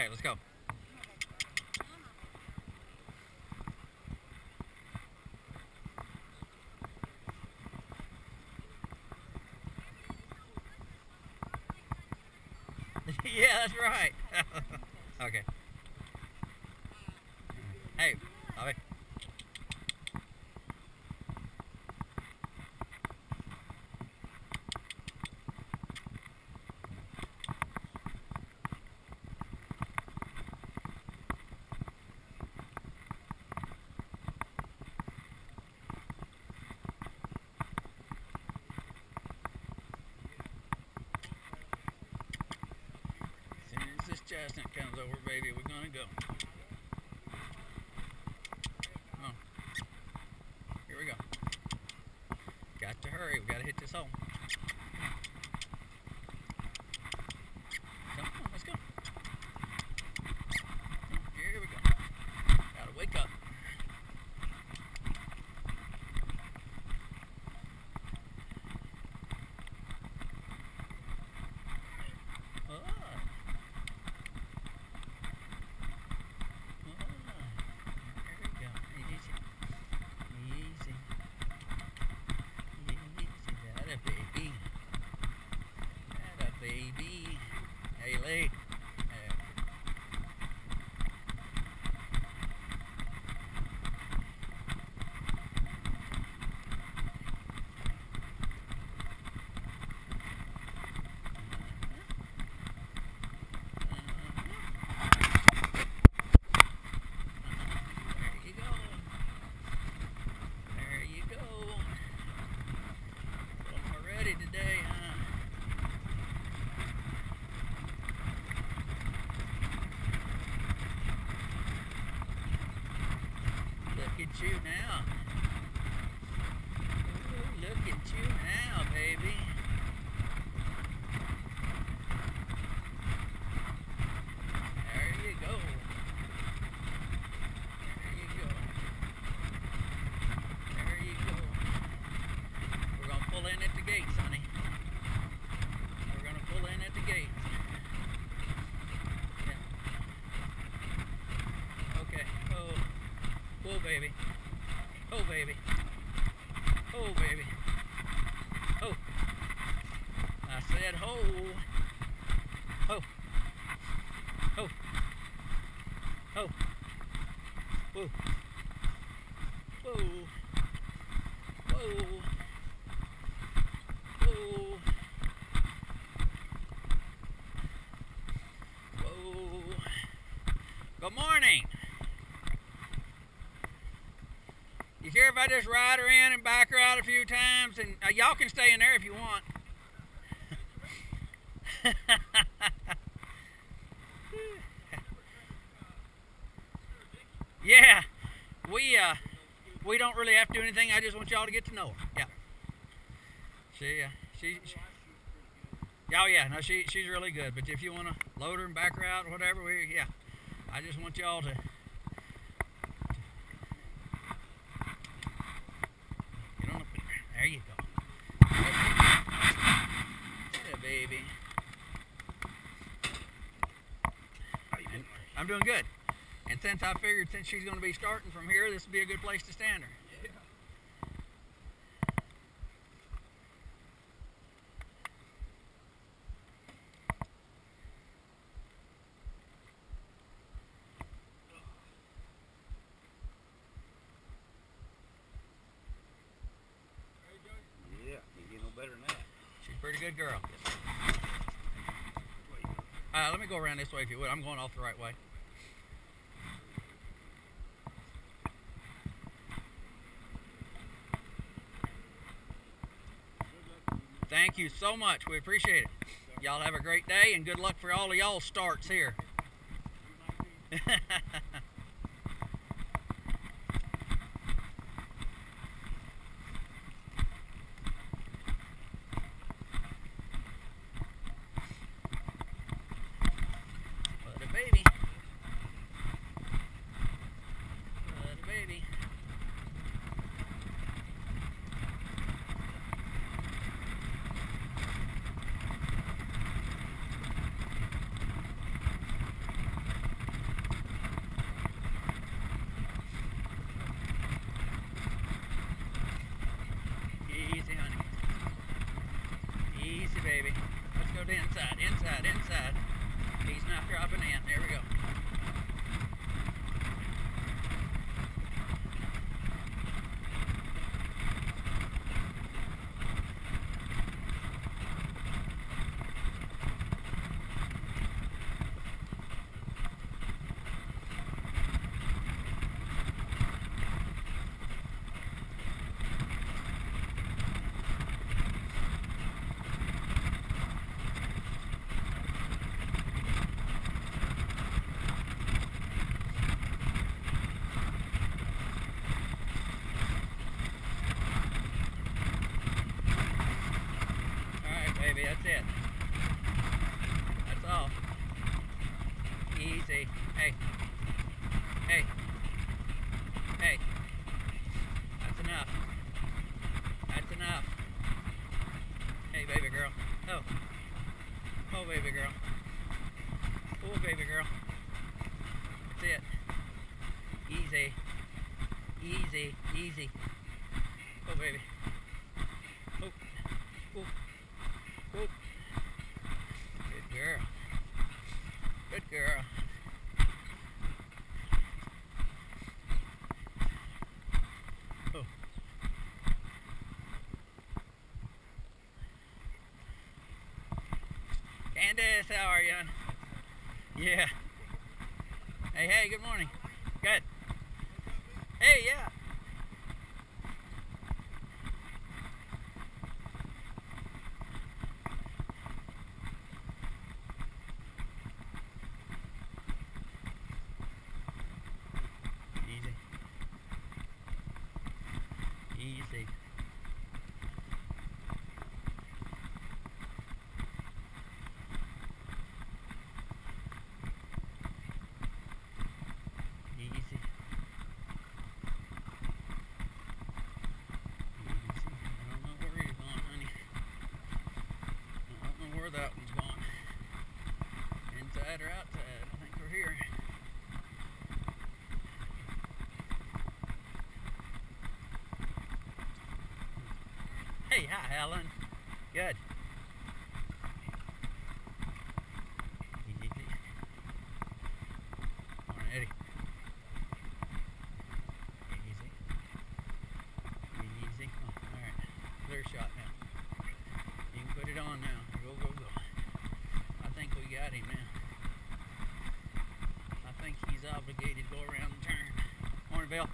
Okay, let's go. yeah, that's right. okay. Hey, Bobby. Comes over, baby, we're gonna go. On. Here we go. Got to hurry. We gotta hit this hole. Come on, let's go. Here we go. Gotta wake up. Ah. baby. That a baby. Hey, Lee. There. There you go. There you go. Well, we're ready today, huh? Look at you now. Ooh, look at you now, baby. There you go. There you go. There you go. We're gonna pull in at the gates, honey. We're gonna pull in at the gates. Yeah. Okay. Oh. Oh, baby. Oh, baby. Oh, baby. Oh. I said ho. Ho. Ho. Whoa. Whoa. Whoa. Whoa. Whoa. Good morning. You care if I just ride her in and back her out a few times? And uh, y'all can stay in there if you want. yeah, we uh, we don't really have to do anything. I just want y'all to get to know her. Yeah. She, uh, she, she oh yeah, no, she, she's really good. But if you want to load her and back her out or whatever, we, yeah, I just want y'all to. Get on up there. There you go. Yeah, baby. And I'm doing good. And since I figured since she's going to be starting from here, this would be a good place to stand her. Yeah, you get no better than that. She's a pretty good girl. Uh, let me go around this way if you would. I'm going off the right way. You so much. We appreciate it. Y'all have a great day and good luck for all of y'all starts here. inside. He's not dropping in. There we go. baby, that's it. That's all. Easy. Hey. Hey. Hey. That's enough. That's enough. Hey, baby girl. Oh. Oh, baby girl. Oh, baby girl. That's it. Easy. Easy. Easy. Oh, baby. Candace, how are you? Yeah. Hey, hey, good morning. Good. Hey, yeah. Easy. Easy. Easy. Easy. I don't know where he's going, honey. I don't know where that one's going. Outside. I think we're here. Hey, hi, Helen. Good. Easy. Morning, Eddie. Easy. Easy. Oh, all right. Clear shot now. You can put it on now. Go, go, go. I think we got him now. I think he's obligated to go around the turn. Morning, Bill.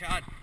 Nope. Todd.